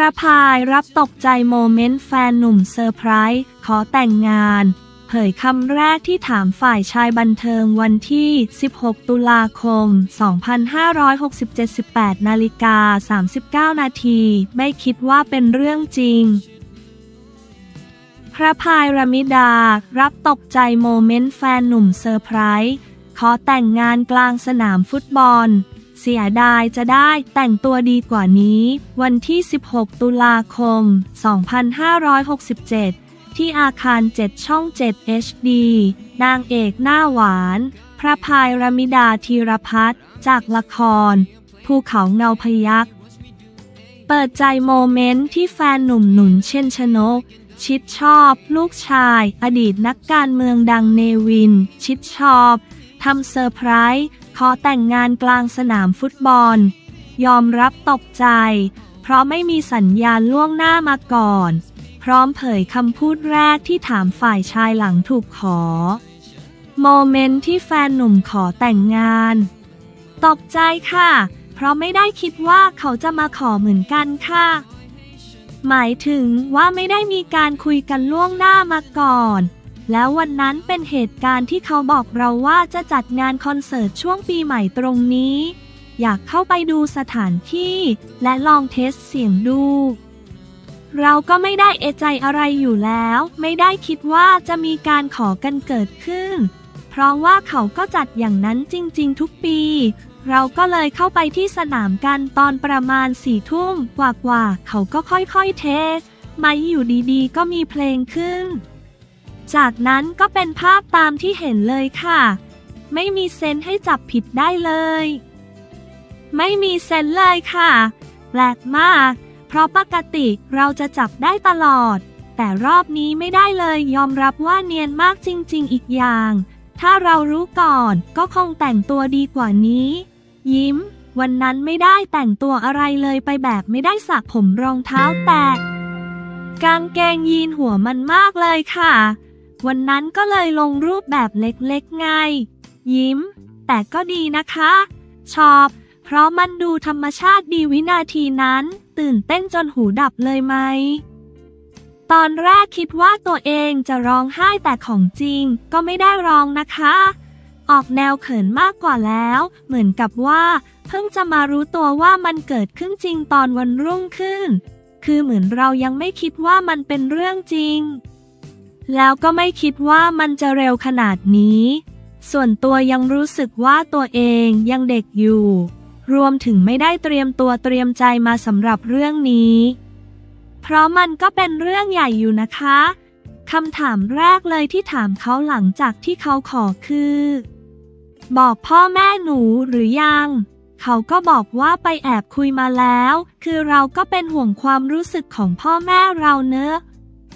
พระพายรับตกใจโมเมนต์แฟนหนุ่มเซอร์ไพรส์ขอแต่งงาน เผยคำแรกที่ถามฝ่ายชายบันเทิงวันที่ 16 ตุลาคม 2567 18นาฬิกา 39 นาทีไม่คิดว่าเป็นเรื่องจริง พระพายรามิดา รับตกใจโมเมนต์แฟนหนุ่มเซอร์ไพรส์ขอแต่งงานกลางสนามฟุตบอล เสียดายจะได้แต่งตัวดีกว่านี้ วันที่ 16 ตุลาคม 2567 ที่อาคาร 7 ช่อง 7 HD นางเอกหน้าหวาน พระพายรมิดาธีรพัฒน์จากละคร ภูเขาเงาพยักเปิดใจโมเมนต์ที่แฟนหนุ่มหนุนเช่นชนก ชิดชอบ ลูกชาย อดีตนักการเมืองดังเนวิน ชิดชอบ ทำเซอร์ไพรส์ขอแต่งงานกลางสนามฟุตบอล ยอมรับตกใจ เพราะไม่มีสัญญาณล่วงหน้ามาก่อน พร้อมเผยคำพูดแรกที่ถามฝ่ายชายหลังถูกขอ โมเมนต์ที่แฟนหนุ่มขอแต่งงาน ตกใจค่ะ เพราะไม่ได้คิดว่าเขาจะมาขอเหมือนกันค่ะ หมายถึงว่าไม่ได้มีการคุยกันล่วงหน้ามาก่อน แล้ววันนั้นเป็นเหตุการณ์ที่เขาบอกเราว่าจะจัดงานคอนเสิร์ตช่วงปีใหม่ตรงนี้ อยากเข้าไปดูสถานที่ และลองเทสเสียงดู เราก็ไม่ได้เอใจอะไรอยู่แล้ว ไม่ได้คิดว่าจะมีการขอกันเกิดขึ้น เพราะว่าเขาก็จัดอย่างนั้นจริง ๆ ทุกปี เราก็เลยเข้าไปที่สนามกันตอนประมาณสี่ทุ่มกว่าๆเขาก็ค่อยๆเทส ไมาอยู่ดีๆ ก็มีเพลงขึ้น จากนั้นก็เป็นภาพตามที่เห็นเลยค่ะ ไม่มีเซนให้จับผิดได้เลย ไม่มีเซนเลยค่ะ แปลกมาก เพราะปกติเราจะจับได้ตลอด แต่รอบนี้ไม่ได้เลยยอมรับว่าเนียนมากจริง ๆ อีกอย่าง ถ้าเรารู้ก่อนก็คงแต่งตัวดีกว่านี้ ยิ้ม วันนั้นไม่ได้แต่งตัวอะไรเลยไปแบบไม่ได้สระผมรองเท้าแตะกางเกงยีนหัวมันมากเลยค่ะ วันนั้นก็เลยลงรูปแบบเล็กๆไง ยิ้ม แต่ก็ดีนะคะ ชอบ เพราะมันดูธรรมชาติดีวินาทีนั้น ตื่นเต้นจนหูดับเลยไหม ตอนแรกคิดว่าตัวเองจะร้องไห้แต่ของจริง ก็ไม่ได้ร้องนะคะ ออกแนวเขินมากกว่าแล้ว เหมือนกับว่า เพิ่งจะมารู้ตัวว่ามันเกิดขึ้นจริงตอนวันรุ่งขึ้น คือเหมือนเรายังไม่คิดว่ามันเป็นเรื่องจริง แล้วก็ไม่คิดว่ามันจะเร็วขนาดนี้ ส่วนตัวยังรู้สึกว่าตัวเองยังเด็กอยู่ รวมถึงไม่ได้เตรียมตัวเตรียมใจมาสำหรับเรื่องนี้ เพราะมันก็เป็นเรื่องใหญ่อยู่นะคะคำถามแรกเลยที่ถามเขาหลังจากที่เขาขอคือ บอกพ่อแม่หนูหรือยัง เขาก็บอกว่าไปแอบคุยมาแล้ว คือเราก็เป็นห่วงความรู้สึกของพ่อแม่เราเนอะ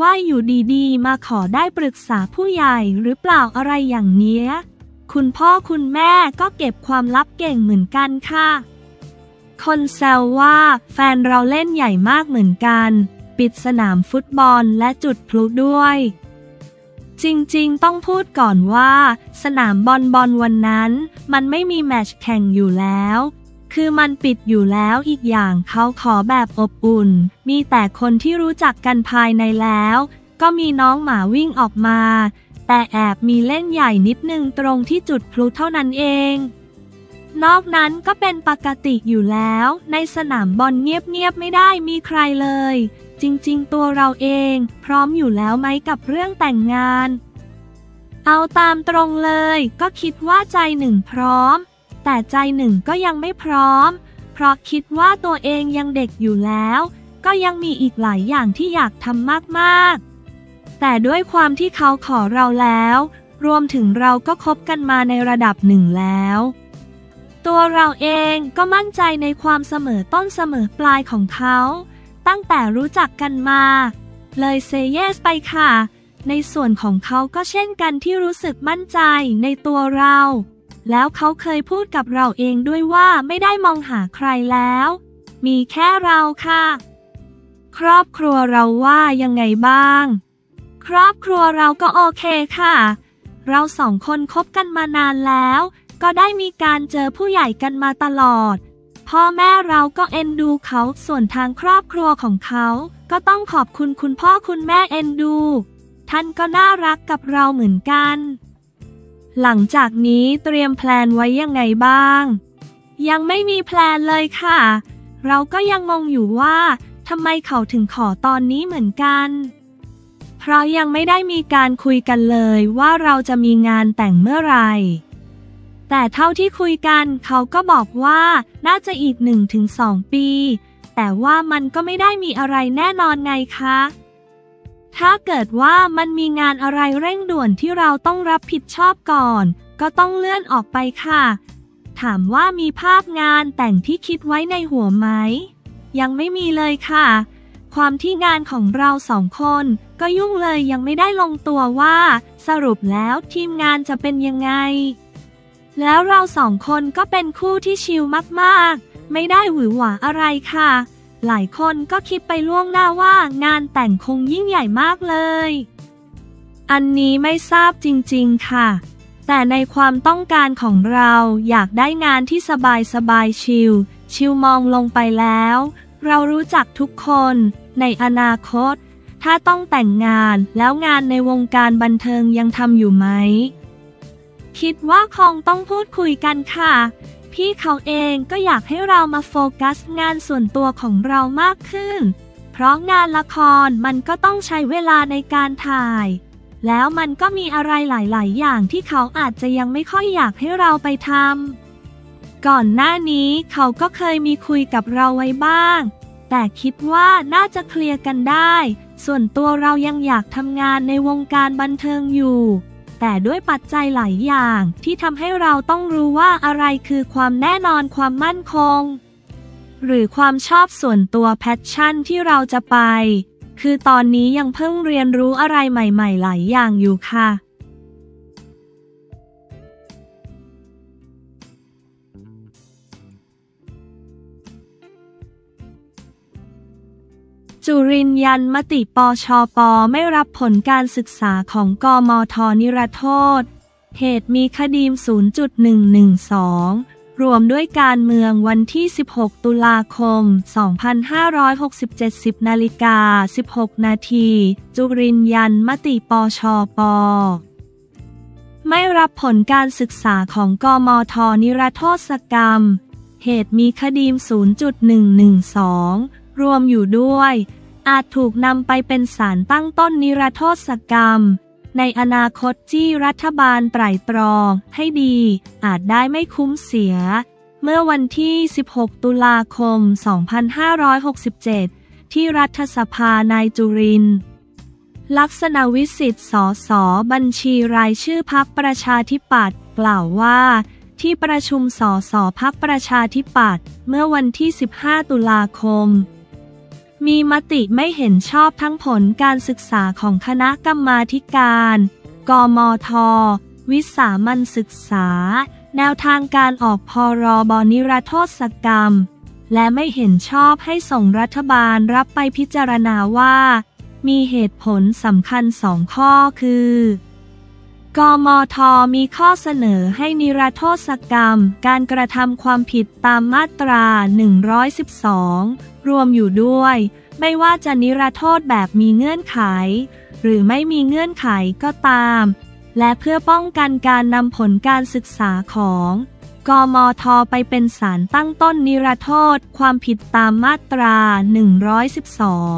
ว่าอยู่ดีๆ มาขอได้ปรึกษาผู้ใหญ่หรือเปล่าอะไรอย่างเนี้ย คุณพ่อคุณแม่ก็เก็บความลับเก่งเหมือนกันค่ะ คนแซวว่าแฟนเราเล่นใหญ่มากเหมือนกัน ปิดสนามฟุตบอลและจุดพลุด้วย จริงๆ ต้องพูดก่อนว่า สนามบอลบอลวันนั้น มันไม่มีแมชแข่งอยู่แล้ว คือมันปิดอยู่แล้วอีกอย่างเขาขอแบบอบอุ่น มีแต่คนที่รู้จักกันภายในแล้ว ก็มีน้องหมาวิ่งออกมา แต่แอบมีเล่นใหญ่นิดนึงตรงที่จุดพลุเท่านั้นเอง นอกนั้นก็เป็นปกติอยู่แล้ว ในสนามบอลเงียบๆไม่ได้มีใครเลย จริงๆ ตัวเราเอง พร้อมอยู่แล้วไหมกับเรื่องแต่งงาน เอาตามตรงเลย ก็คิดว่าใจหนึ่งพร้อม แต่ใจหนึ่งก็ยังไม่พร้อม เพราะคิดว่าตัวเองยังเด็กอยู่แล้ว ก็ยังมีอีกหลายอย่างที่อยากทำมากๆ แต่ด้วยความที่เขาขอเราแล้ว รวมถึงเราก็คบกันมาในระดับหนึ่งแล้ว ตัวเราเองก็มั่นใจในความเสมอต้นเสมอปลายของเขา ตั้งแต่รู้จักกันมา เลยเซเยสไปค่ะในส่วนของเขาก็เช่นกันที่รู้สึกมั่นใจในตัวเรา แล้วเขาเคยพูดกับเราเองด้วยว่าไม่ได้มองหาใครแล้ว มีแค่เราค่ะ ครอบครัวเราว่ายังไงบ้าง ครอบครัวเราก็โอเคค่ะ เราสองคนคบกันมานานแล้ว ก็ได้มีการเจอผู้ใหญ่กันมาตลอด พ่อแม่เราก็เอ็นดูเขาส่วนทางครอบครัวของเขา ก็ต้องขอบคุณคุณพ่อคุณแม่เอ็นดู ท่านก็น่ารักกับเราเหมือนกัน หลังจากนี้เตรียมแพลนไว้ยังไงบ้าง ยังไม่มีแพลนเลยค่ะ เราก็ยังงงอยู่ว่าทำไมเขาถึงขอตอนนี้เหมือนกัน เพราะยังไม่ได้มีการคุยกันเลยว่าเราจะมีงานแต่งเมื่อไหร่แต่เท่าที่คุยกันเขาก็บอกว่าน่าจะอีกหนึ่งถึงสองปี แต่ว่ามันก็ไม่ได้มีอะไรแน่นอนไงคะ ถ้าเกิดว่ามันมีงานอะไรเร่งด่วนที่เราต้องรับผิดชอบก่อน ก็ต้องเลื่อนออกไปค่ะ ถามว่ามีภาพงานแต่งที่คิดไว้ในหัวไหม ยังไม่มีเลยค่ะ ความที่งานของเราสองคน ก็ยุ่งเลยยังไม่ได้ลงตัวว่า สรุปแล้วทีมงานจะเป็นยังไง แล้วเราสองคนก็เป็นคู่ที่ชิลมากๆ ไม่ได้หวือหวาอะไรค่ะ หลายคนก็คิดไปล่วงหน้าว่างานแต่งคงยิ่งใหญ่มากเลย อันนี้ไม่ทราบจริงๆค่ะ แต่ในความต้องการของเราอยากได้งานที่สบายสบายชิล ชิลมองลงไปแล้ว เรารู้จักทุกคนในอนาคต ถ้าต้องแต่งงานแล้วงานในวงการบันเทิงยังทำอยู่ไหม คิดว่าคงต้องพูดคุยกันค่ะ พี่เขาเองก็อยากให้เรามาโฟกัสงานส่วนตัวของเรามากขึ้น เพราะงานละครมันก็ต้องใช้เวลาในการถ่าย แล้วมันก็มีอะไรหลาย ๆ อย่างที่เขาอาจจะยังไม่ค่อยอยากให้เราไปทำก่อนหน้านี้เขาก็เคยมีคุยกับเราไว้บ้าง แต่คิดว่าน่าจะเคลียร์กันได้ ส่วนตัวเรายังอยากทำงานในวงการบันเทิงอยู่ แต่ด้วยปัจจัยหลายอย่าง ที่ทำให้เราต้องรู้ว่าอะไรคือความแน่นอนความมั่นคง หรือความชอบส่วนตัวแพชชั่นที่เราจะไป คือตอนนี้ยังเพิ่งเรียนรู้อะไรใหม่ ๆ หลายอย่างอยู่ค่ะ จุรินยันมติปชป ไม่รับผลการศึกษาของกมทนิรโทษ เหตุมีคดีม0.112 รวมด้วยการเมืองวันที่ 16 ตุลาคม 2567 10นาฬิกา 16 นาที จุรินยันมติปชป ไม่รับผลการศึกษาของกมทนิรโทษกรรม เหตุมีคดีม0.112 รวมอยู่ด้วย อาจถูกนำไปเป็นสารตั้งต้นนิรโทษกรรม ในอนาคตที่รัฐบาลไตร่ตรองให้ดี อาจได้ไม่คุ้มเสีย เมื่อวันที่ 16 ตุลาคม 2567 ที่รัฐสภานายจุรินลักษณะวิสิทธิ์สสบัญชีรายชื่อพักประชาธิปัตย์กล่าวว่า ที่ประชุมสสพักประชาธิปัตย์เมื่อวันที่ 15 ตุลาคม มีมติไม่เห็นชอบทั้งผลการศึกษาของคณะกรรมาการ กมท วิสามันศึกษา แนวทางการออกพรบนิรโทษกรรม และไม่เห็นชอบให้ส่งรัฐบาลรับไปพิจารณาว่า มีเหตุผลสำคัญสองข้อคือ กมท มีข้อเสนอให้นิรโทษกรรม การกระทำความผิดตามมาตรา 112 รวมอยู่ด้วย ไม่ว่าจะนิรโทษแบบมีเงื่อนไข หรือไม่มีเงื่อนไขก็ตาม และเพื่อป้องกันการนำผลการศึกษาของกมท ไปเป็นสารตั้งต้นนิรโทษความผิดตามมาตรา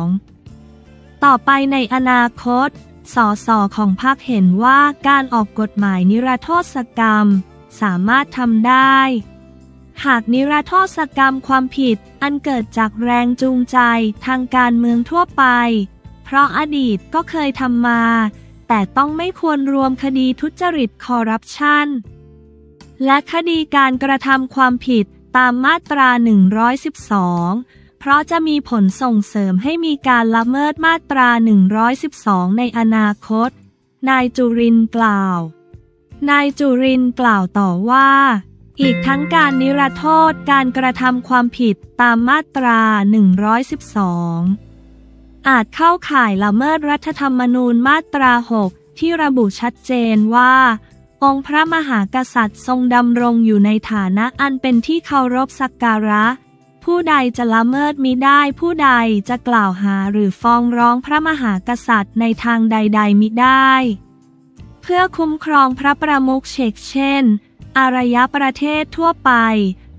112 ต่อไปในอนาคต สสของพรรคเห็นว่าการออกกฎหมายนิรโทษกรรม สามารถทำได้ หากนิรโทษกรรมความผิดอันเกิดจากแรงจูงใจทางการเมืองทั่วไป เพราะอดีตก็เคยทำมา แต่ต้องไม่ควรรวมคดีทุจริตคอร์รัปชันและคดีการกระทำความผิดตามมาตรา 112 เพราะจะมีผลส่งเสริมให้มีการละเมิดมาตรา 112 ในอนาคต นายจุรินกล่าว นายจุรินกล่าวต่อว่า อีกทั้งการนิรโทษการกระทำความผิดตามมาตรา 112 อาจเข้าข่ายละเมิดรัฐธรรมนูญมาตรา 6 ที่ระบุชัดเจนว่าองค์พระมหากษัตริย์ทรงดำรงอยู่ในฐานะอันเป็นที่เคารพสักการะ ผู้ใดจะละเมิดมิได้ ผู้ใดจะกล่าวหาหรือฟ้องร้องพระมหากษัตริย์ในทางใด ๆมิได้ เพื่อคุ้มครองพระประมุขเชกเช่น อารยประเทศทั่วไป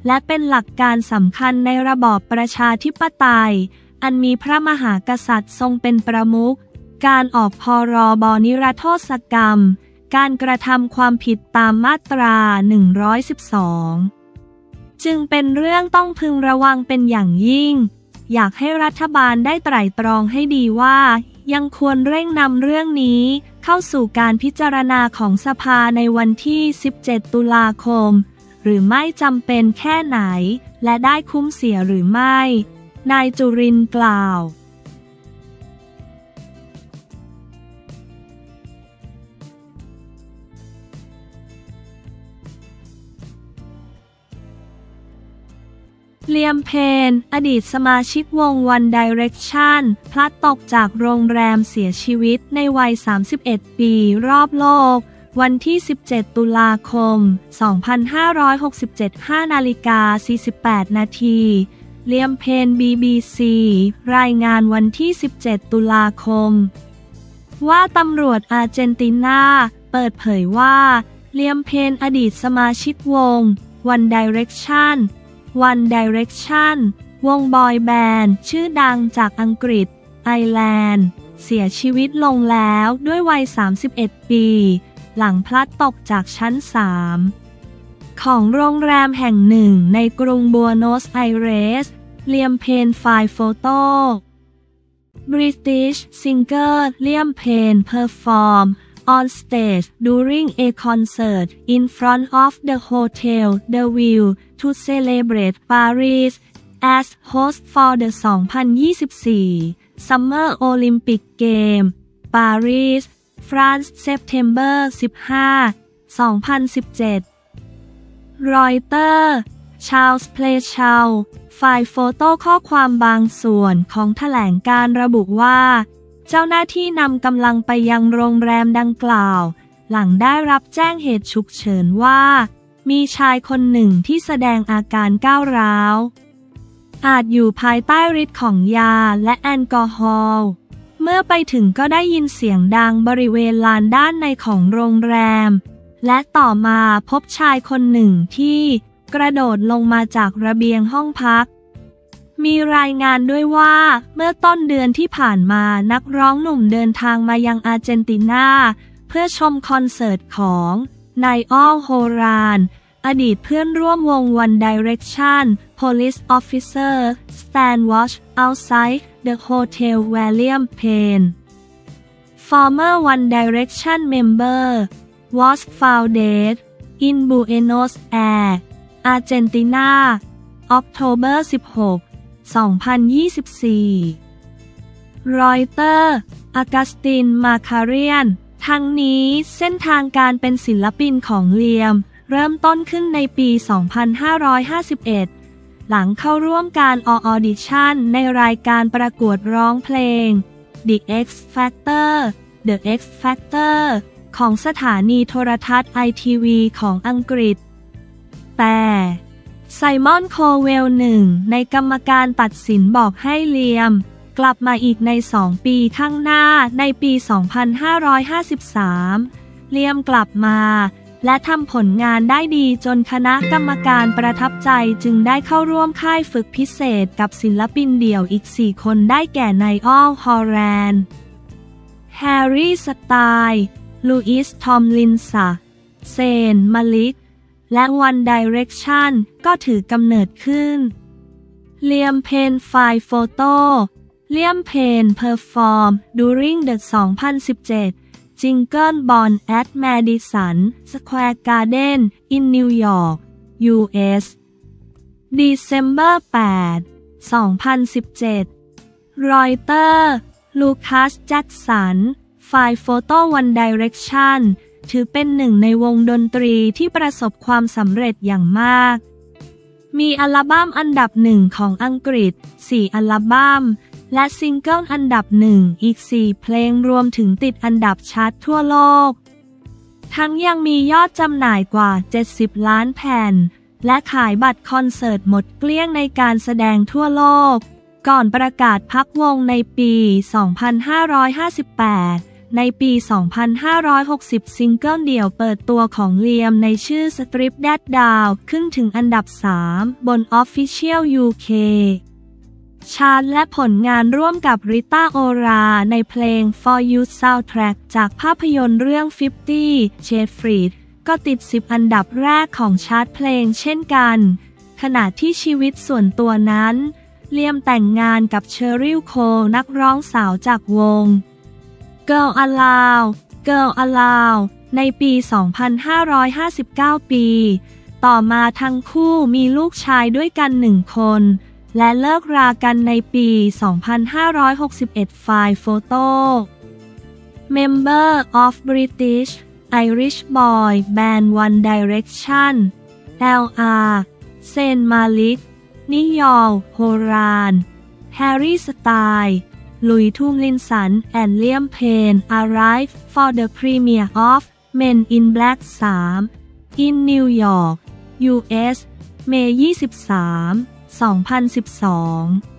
และเป็นหลักการสำคัญในระบอบประชาธิปไตย อันมีพระมหากษัตริย์ทรงเป็นประมุข การออกพรบนิรโทษกรรม การกระทำความผิดตามมาตรา 112 จึงเป็นเรื่องต้องพึงระวังเป็นอย่างยิ่ง อยากให้รัฐบาลได้ไตร่ตรองให้ดีว่า ยังควรเร่งนำเรื่องนี้ เข้าสู่การพิจารณาของสภาในวันที่ 17 ตุลาคม หรือไม่จำเป็นแค่ไหน และได้คุ้มเสียหรือไม่ นายจุรินกล่าว เลียมเพน อดีตสมาชิกวง One Direction พลัดตกจากโรงแรมเสียชีวิตในวัย 31 ปีรอบโลก วันที่ 17 ตุลาคม 2567 5นาฬิกา 48 นาที เลียมเพน BBC รายงานวันที่ 17 ตุลาคม ว่าตำรวจอาร์เจนตินาเปิดเผยว่า เลียมเพนอดีตสมาชิกวง One Direction One Direction วงบอยแบนด์ชื่อดังจากอังกฤษ ไอร์แลนด์ เสียชีวิตลงแล้วด้วยวัย 31 ปี หลังพลัดตกจากชั้น 3 ของโรงแรมแห่งหนึ่งในกรุงบัวโนสไอเรส Liam Payne File Photo British singer Liam Payne performed on stage during a concert in front of the Hotel The View to celebrate Paris as host for the 2024 Summer Olympic Game Paris France September 15 2017รอยเตอร์ชาลส์เพลชาลไฟล์โฟโต้ข้อความบางส่วนของแถลงการระบุว่า เจ้าหน้าที่นำกำลังไปยังโรงแรมดังกล่าว หลังได้รับแจ้งเหตุฉุกเฉินว่า มีชายคนหนึ่งที่แสดงอาการก้าวร้าว อาจอยู่ภายใต้ฤทธิ์ของยาและแอลกอฮอล์เมื่อไปถึงก็ได้ยินเสียงดังบริเวณลานด้านในของโรงแรม และต่อมาพบชายคนหนึ่งที่ กระโดดลงมาจากระเบียงห้องพัก มีรายงานด้วยว่า เมื่อต้นเดือนที่ผ่านมานักร้องหนุ่มเดินทางมายังอาร์เจนตินาเพื่อชมคอนเสิร์ตของไนอ้อลโฮราน อดีตเพื่อนร่วมวง One Direction Police Officer Stand Watch Outside the Hotel William Payne Former One Direction member was found dead in Buenos Aires Argentina October 16 2024 Reuters Agustin Marcarian ทั้งนี้เส้นทางการเป็นศิลปินของเลียม เริ่มต้นขึ้นในปี 2551 หลังเข้าร่วมการออดิชั่นในรายการประกวดร้องเพลง The X Factor The X Factor ของสถานีโทรทัศน์ ITV ของอังกฤษ แต่ ไซมอนโคเวลหนึ่งในกรรมการตัดสินบอกให้เลียม กลับมาอีกในสองปีข้างหน้าในปี 2553 เลียมกลับมา และทำผลงานได้ดีจนคณะกรรมการประทับใจจึงได้เข้าร่วมค่ายฝึกพิเศษกับศิลปินเดี่ยวอีก 4 คนได้แก่ไนออลฮอแรนแฮร์รี่สไตล์ลูอิสทอมลินสัน เซนมาลิก และ One Direction ก็ถือกำเนิดขึ้นเลียมเพนไฟล์โฟโต้เลียมเพนเพอร์ฟอร์ม during the 2017 Jingle Ball at Madison Square Garden in New York U.S. December 8 2017 Reuters Lucas Jackson File Photo One Direction ถือเป็นหนึ่งในวงดนตรีที่ประสบความสำเร็จอย่างมาก มีอัลบั้มอันดับหนึ่งของอังกฤษ 4 อัลบั้ม และซิงเกิลอันดับหนึ่งอีก 4 เพลงรวมถึงติดอันดับชาร์ตทั่วโลก ทั้งยังมียอดจำหน่ายกว่า 70 ล้านแผ่น และขายบัตรคอนเสิร์ตหมดเกลี้ยงในการแสดงทั่วโลก ก่อนประกาศพักวงในปี 2558 ในปี 2560 ซิงเกิลเดี่ยวเปิดตัวของเลียมในชื่อ Strip That Down ขึ้นถึงอันดับ 3 บน Official UK ชาร์ตและผลงานร่วมกับริต้าโอราในเพลง For You Soundtrack จากภาพยนตร์เรื่อง 50 Shades Freed ก็ติด 10 อันดับแรกของชาร์ตเพลงเช่นกัน ขณะที่ชีวิตส่วนตัวนั้น เลียมแต่งงานกับเชอริลโคนักร้องสาวจากวง Girl Aloud Girl Aloud ในปี 2559 ปี ต่อมาทั้งคู่มีลูกชายด้วยกันหนึ่งคน และเลิกรากันในปี 2561 ไฟล์โฟโต้ Member of British Irish Boy Band One Direction L.R. Zayn Malik Niall Horan Harry Styles Louis Tomlinson and Liam Payne arrive for the premiere of Men in Black 3 in New York U.S. May 23 2012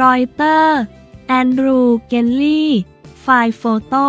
รอยเตอร์แอนดรู เกนลี่ ไฟโฟโต้